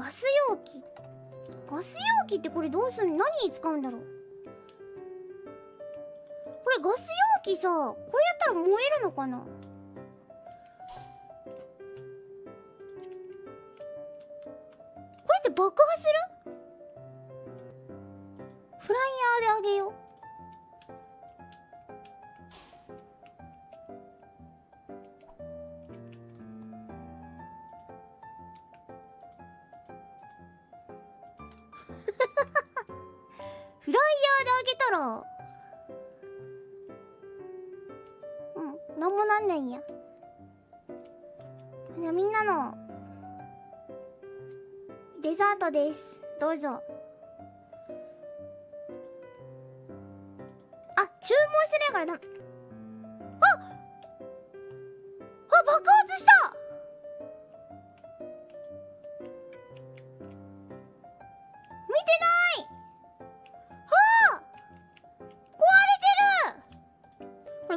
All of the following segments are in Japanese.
ガス容器？ガス容器ってこれどうするの？何に使うんだろう？これガス容器さこれやったら燃えるのかな？これって爆破する？フライヤーであげよう。フライヤーであげたら。うんなんもなんないんや。じゃみんなの。デザートです。どうぞ。あ注文してないからだ。ああ爆発した。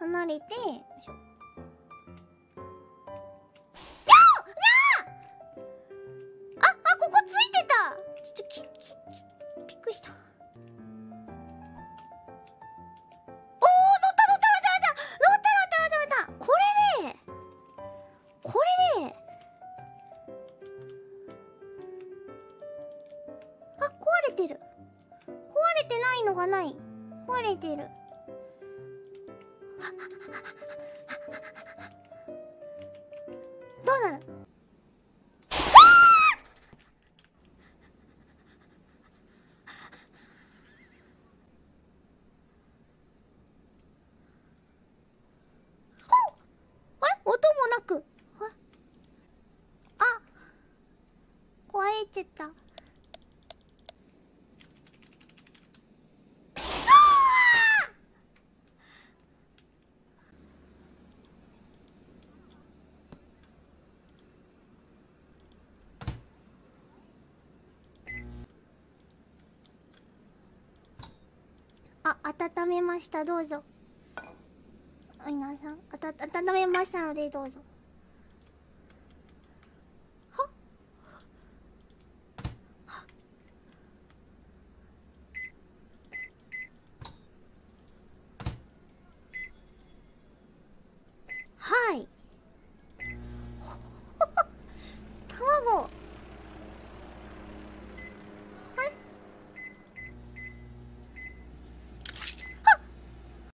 離れてよいしょ。壊れてる。壊れてないのがない。壊れてる。どうなる壊れちゃった。あ、温めました、どうぞ。皆さん、温めましたので、どうぞ。